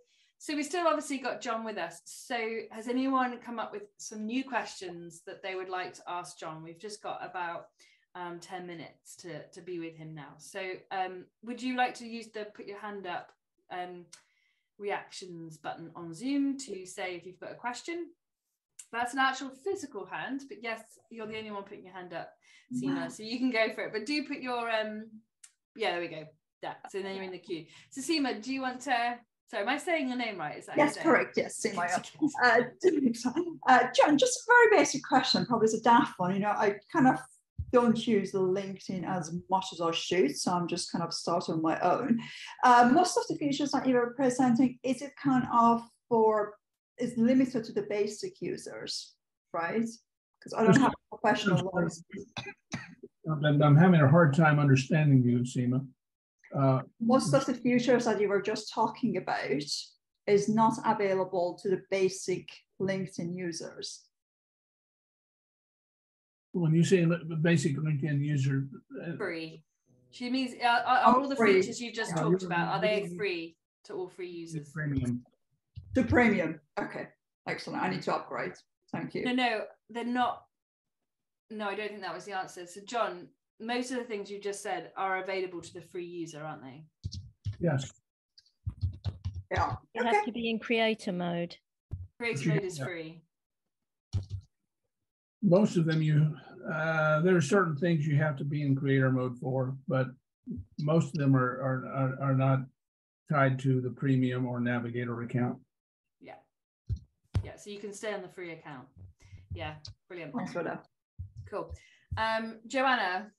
So we still obviously got Jon with us. So has anyone come up with some new questions that they would like to ask Jon? We've just got about um, 10 minutes to, to be with him now. So um, would you like to use the put your hand up um, reactions button on Zoom to say if you've got a question? That's an actual physical hand, but yes, you're the only one putting your hand up, Seema. Wow. So you can go for it. But do put your um yeah, there we go. Yeah. So then you're in the queue. So Seema, do you want to so am I saying your name right? Is that yes, correct. Yes, Seema. uh, uh, Jon, just a very basic question, probably it's a daft one. You know, I kind of don't use the LinkedIn as much as I should, so I'm just kind of starting on my own. Uh, most of the features that you're presenting, is it kind of for is limited to the basic users, right? Because I don't have professional ones. I'm having a hard time understanding you, Seema. Uh, Most of the features that you were just talking about is not available to the basic LinkedIn users. When you say basic LinkedIn user, uh, free. She means uh, are, are all the free. features you've just yeah, talked about are they free to all free users? Premium. To premium. Okay, excellent. I need to upgrade. Thank you. No, no, they're not. No, I don't think that was the answer. So, Jon, most of the things you just said are available to the free user, aren't they? Yes. Yeah. You okay. have to be in creator mode. Creator mode is yeah. free. Most of them, you uh, there are certain things you have to be in creator mode for, but most of them are are are, are not tied to the premium or navigator account. Yeah. Yeah. So you can stay on the free account. Yeah. Brilliant. Thanks for that. Cool. Um, Joanna,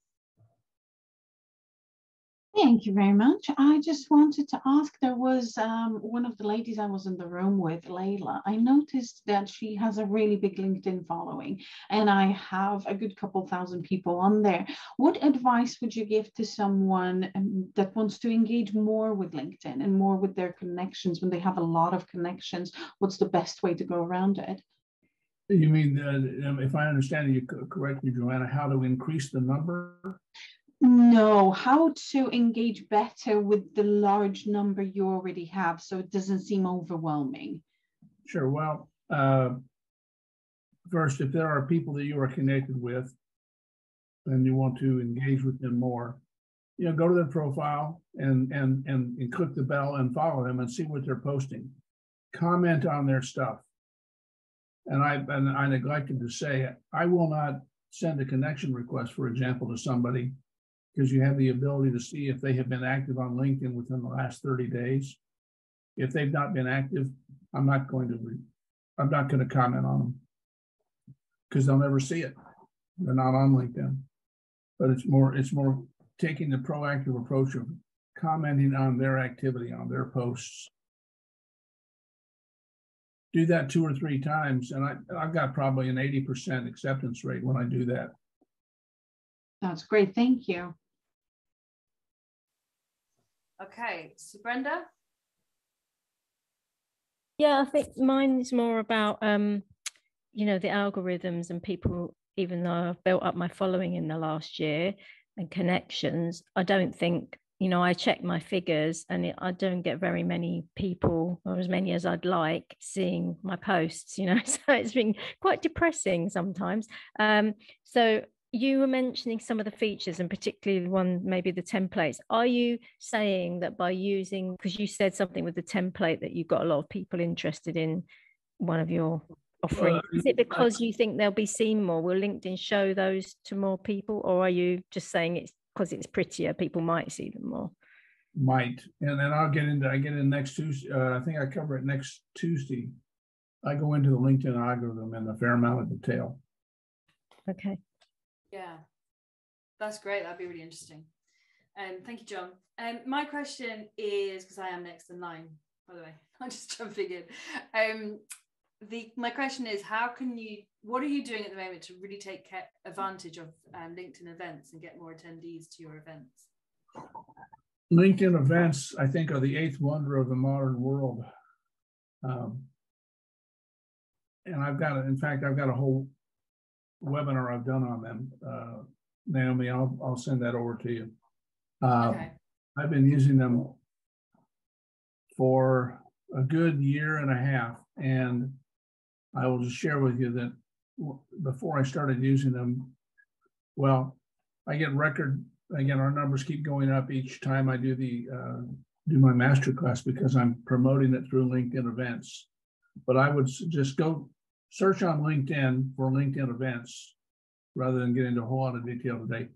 Thank you very much. I just wanted to ask there was um, one of the ladies I was in the room with, Layla. I noticed that she has a really big LinkedIn following, and I have a good couple thousand people on there. What advice would you give to someone um, that wants to engage more with LinkedIn and more with their connections when they have a lot of connections? What's the best way to go around it? You mean, uh, if I understand you correctly, Joanna, how to increase the number? No, how to engage better with the large number you already have so it doesn't seem overwhelming. Sure. Well, uh, first, if there are people that you are connected with and you want to engage with them more, you know, go to their profile and and and, and click the bell and follow them and see what they're posting. Comment on their stuff. And I and I neglected to say I will not send a connection request, for example, to somebody because you have the ability to see if they have been active on LinkedIn within the last 30 days. If they've not been active, I'm not going to, re- I'm not going to comment on them because they'll never see it. They're not on LinkedIn. But it's more, it's more taking the proactive approach of commenting on their activity, on their posts. Do that two or three times, and I, I've got probably an 80% acceptance rate when I do that. That's great. Thank you. Okay, so Brenda? Yeah, I think mine is more about, um, you know, the algorithms and people, even though I've built up my following in the last year and connections, I don't think, you know, I check my figures and it, I don't get very many people or as many as I'd like seeing my posts, you know, so it's been quite depressing sometimes. Um, so you were mentioning some of the features and particularly the one maybe the templates. Are you saying that by using because you said something with the template that you've got a lot of people interested in one of your offerings. Well, is it because you think they'll be seen more? Will linkedin show those to more people or are you just saying it's because it's prettier people might see them more? Might and then i'll get into i get in next tuesday uh, i think i cover it next tuesday. I go into the linkedin algorithm in a fair amount of detail. Okay yeah, that's great. That'd be really interesting. Um, thank you, Jon. Um, my question is because I am next in line, by the way. I'm just jumping in. Um, the my question is, how can you? What are you doing at the moment to really take advantage of um, LinkedIn events and get more attendees to your events? LinkedIn events, I think, are the eighth wonder of the modern world. Um, and I've got, in fact, I've got a whole webinar I've done on them. Uh, Naomi, I'll, I'll send that over to you. Uh, okay. I've been using them for a good year and a half. And I will just share with you that before I started using them, well, I get record, again, our numbers keep going up each time I do the, uh, do my master class because I'm promoting it through LinkedIn events. But I would just go search on LinkedIn for LinkedIn events rather than get into a whole lot of detail today.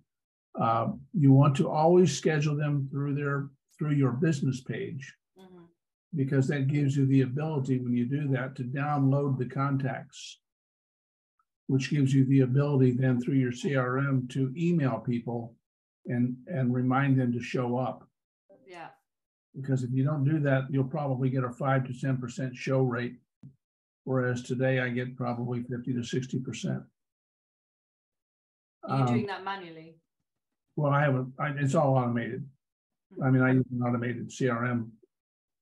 Uh, you want to always schedule them through their through your business page Mhm. because that gives you the ability when you do that to download the contacts, which gives you the ability then through your CRM to email people and and remind them to show up. Yeah. Because if you don't do that, you'll probably get a five to ten percent show rate. Whereas today I get probably fifty to sixty percent. Are you doing that manually? Well, I haven't, I, it's all automated. I mean, I use an automated CRM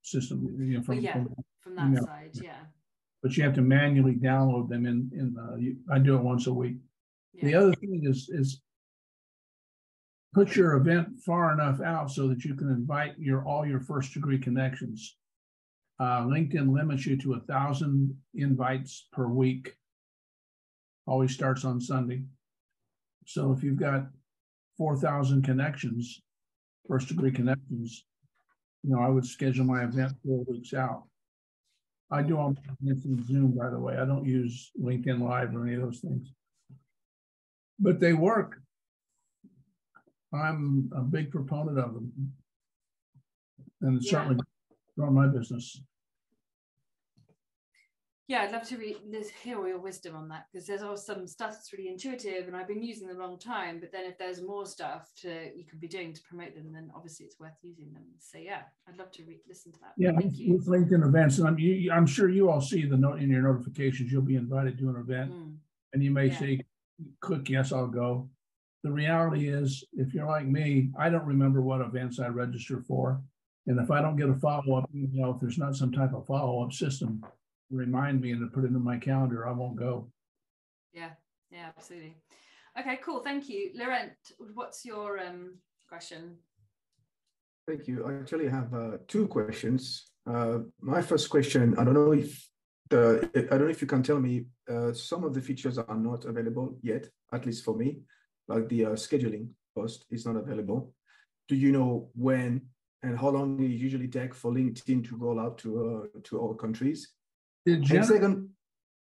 system, you know, Well, from, yeah, from- from that side, yeah. but you have to manually download them in, in, uh, you, I do it once a week. The yeah. other thing is, is put your event far enough out so that you can invite your, all your first degree connections. Uh, LinkedIn limits you to a thousand invites per week. Always starts on Sunday. So if you've got four thousand connections, first degree connections, you know, I would schedule my event four weeks out. I do all my events in Zoom, by the way. I don't use LinkedIn Live or any of those things. But they work. I'm a big proponent of them. And Yeah. certainly run my business. Yeah, I'd love to read this, hear all your wisdom on that because there's also some stuff that's really intuitive and I've been using them a long time. But then if there's more stuff to you could be doing to promote them, then obviously it's worth using them. So yeah, I'd love to re- listen to that. Yeah, Thank with you. with LinkedIn events, and I'm, you, I'm sure you all see the note in your notifications, you'll be invited to an event. Mm, And you may Yeah. say, click, yes, I'll go. The reality is, if you're like me, I don't remember what events I register for. And if I don't get a follow-up, you know, if there's not some type of follow-up system, remind me and to put it in my calendar, I won't go. yeah, yeah, absolutely. Okay, cool. Thank you, Laurent. What's your um, question? Thank you. I actually have uh, two questions. Uh, my first question, I don't know if the, I don't know if you can tell me, uh, some of the features are not available yet, at least for me, like the uh, scheduling post is not available. Do you know when and how long it usually take for LinkedIn to roll out to uh, to all countries? Did Jen, second,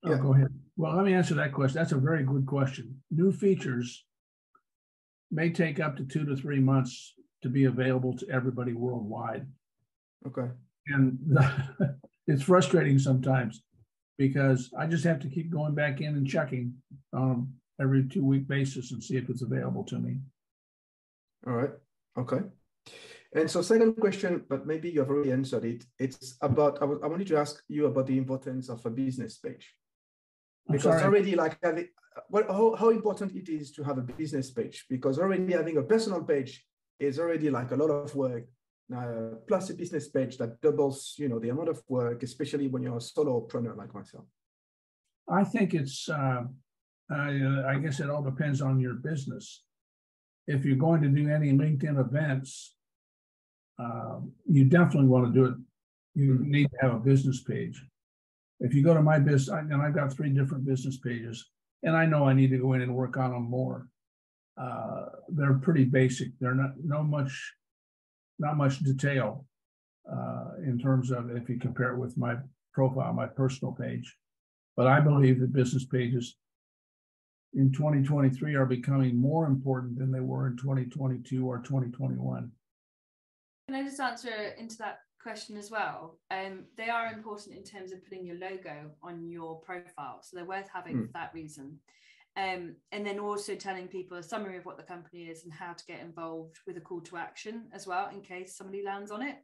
oh, yeah. go ahead. Well, let me answer that question. That's a very good question. New features may take up to two to three months to be available to everybody worldwide. okay, And the- it's frustrating sometimes because I just have to keep going back in and checking on every two week basis and see if it's available to me. all right, okay. And so second question, but maybe you have already answered it. It's about, I I wanted to ask you about the importance of a business page. Because already like having what how, how important it is to have a business page because already having a personal page is already like a lot of work uh, plus a business page that doubles you know the amount of work especially when you're a solopreneur like myself I think it's, uh, I, uh, I guess it all depends on your business. If you're going to do any LinkedIn events, um, you definitely want to do it. You need to have a business page. If you go to my business, and I've got three different business pages, and I know I need to go in and work on them more. Uh, they're pretty basic. They're not, no much, not much detail uh, in terms of if you compare it with my profile, my personal page. But I believe that business pages in 2023 are becoming more important than they were in 2022 or 2021. Can I just answer into that question as well? Um, they are important in terms of putting your logo on your profile, so they're worth having Mm. for that reason. Um, and then also telling people a summary of what the company is and how to get involved with a call to action as well, in case somebody lands on it.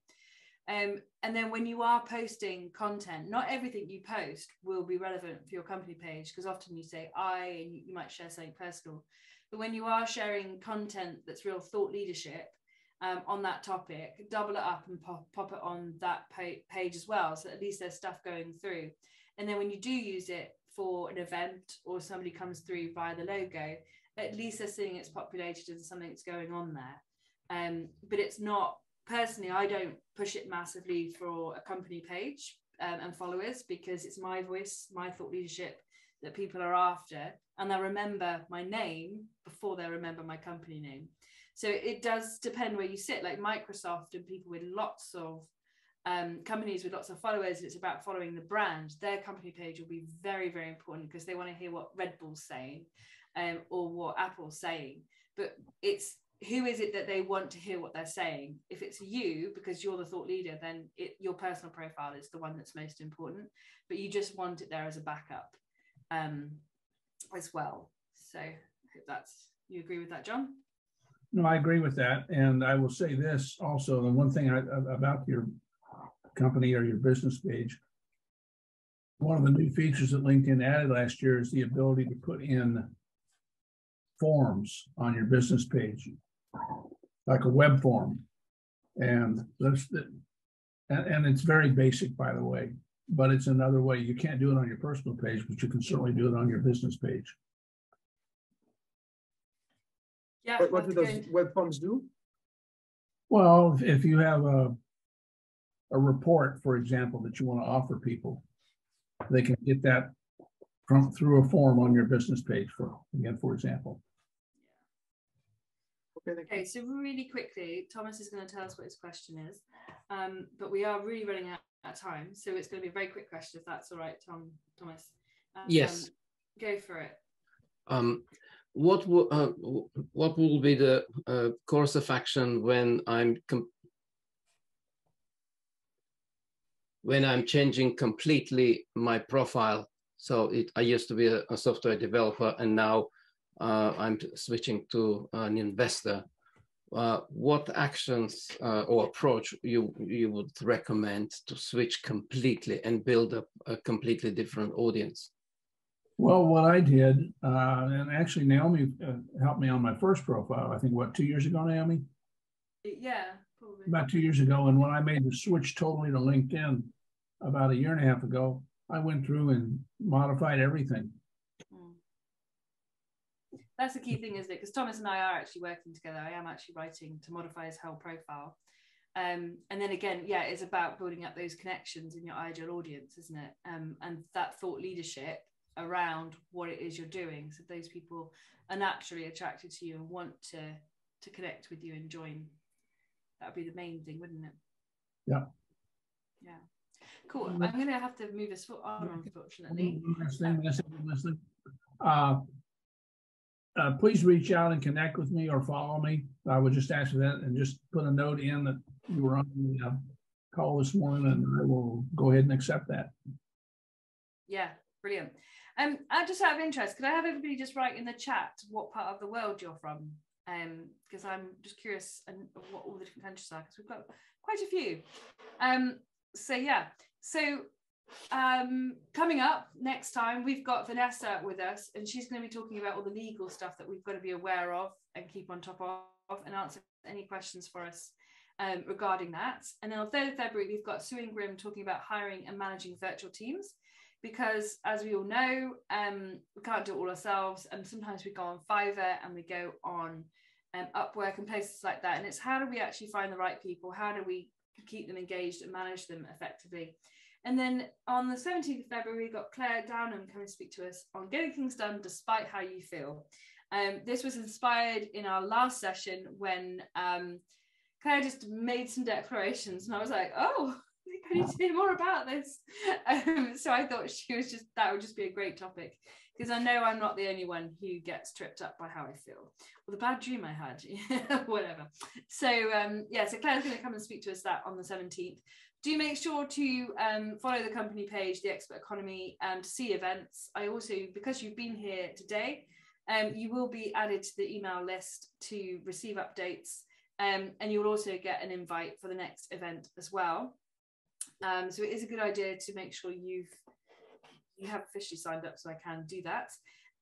Um, and then when you are posting content, not everything you post will be relevant for your company page because often you say I and you, you might share something personal. But when you are sharing content that's real thought leadership, um, on that topic, double it up and pop, pop it on that page as well. So at least there's stuff going through. And then when you do use it for an event or somebody comes through via the logo, at least they're seeing it's populated and something's going on there. Um, but it's not personally, I don't push it massively for a company page um, and followers because it's my voice, my thought leadership that people are after. And they'll remember my name before they remember my company name. So it does depend where you sit, like Microsoft and people with lots of um, companies with lots of followers it's about following the brand, their company page will be very, very important because they want to hear what Red Bull's saying um, or what Apple's saying. But it's who is it that they want to hear what they're saying? If it's you, because you're the thought leader, then it, your personal profile is the one that's most important. But you just want it there as a backup um, as well. So I hope that's you agree with that, Jon. No, I agree with that. And I will say this also, the one thing I, about your company or your business page, one of the new features that LinkedIn added last year is the ability to put in forms on your business page, like a web form. And there's and, and it's very basic, by the way, but it's another way. You can't do it on your personal page, but you can certainly do it on your business page. Yeah. What, what do those web forms do? Well, if you have a a report, for example, that you want to offer people, they can get that from through a form on your business page for again, for example. Okay, so really quickly, Thomas is going to tell us what his question is, um, but we are really running out of time, so it's going to be a very quick question, if that's all right, Tom, Thomas. Um, yes. Go for it. What will uh, what will be the uh, course of action when I'm when I'm changing completely my profile? So it, I used to be a, a software developer, and now uh, I'm switching to an investor. Uh, what actions uh, or approach you you would recommend to switch completely and build up a completely different audience? Well, what I did, uh, and actually Naomi uh, helped me on my first profile. I think what two years ago, Naomi. Yeah, probably. About two years ago, and when I made the switch totally to LinkedIn about a year and a half ago, I went through and modified everything. Hmm. That's the key thing, isn't it? Because Thomas and I are actually working together. I am actually writing to modify his whole profile. Um, and then again, yeah, it's about building up those connections in your ideal audience, isn't it? Um, and that thought leadership around what it is you're doing. So those people are naturally attracted to you and want to to connect with you and join. That would be the main thing wouldn't it? Yeah. Yeah. Cool. I'm gonna have to move this foot on unfortunately. Uh, uh, please reach out and connect with me or follow me. I would just ask for that and just put a note in that you were on the uh, call this morning, and I will go ahead and accept that. Yeah, brilliant. Um, and just out of interest, could I have everybody just write in the chat what part of the world you're from? Um, because I'm just curious and what all the different countries are, because we've got quite a few. Um, so yeah, so um, coming up next time, we've got Vanessa with us, and she's going to be talking about all the legal stuff that we've got to be aware of and keep on top of, and answer any questions for us um, regarding that. And then on 3rd of February, we've got Sue Ingram talking about hiring and managing virtual teams because as we all know, um, we can't do it all ourselves. And sometimes we go on Fiverr and we go on um, Upwork and places like that. And it's how do we actually find the right people? How do we keep them engaged and manage them effectively? And then on the 17th of February, we got Claire Downham coming to speak to us on getting things done despite how you feel. Um, this was inspired in our last session when um, Claire just made some declarations, and I was like, oh, I need to hear more about this. Um, so I thought she was just that would just be a great topic because I know I'm not the only one who gets tripped up by how I feel or the bad dream I had, whatever. So um, yeah, so Claire's going to come and speak to us that on the 17th. Do make sure to um, follow the company page, the Expert Economy, to see events. I also, because you've been here today, um, you will be added to the email list to receive updates. Um, and you'll also get an invite for the next event as well. Um, so it is a good idea to make sure you've you have officially signed up so I can do that.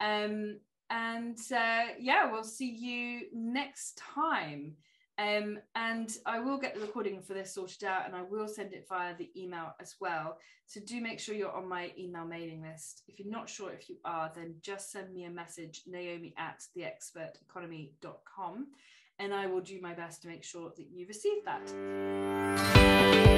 Um, and uh, yeah, we'll see you next time. Um, and I will get the recording for this sorted out and I will send it via the email as well. So do make sure you're on my email mailing list. If you're not sure if you are, then just send me a message, naomi at theexperteconomy.com, and I will do my best to make sure that you receive that.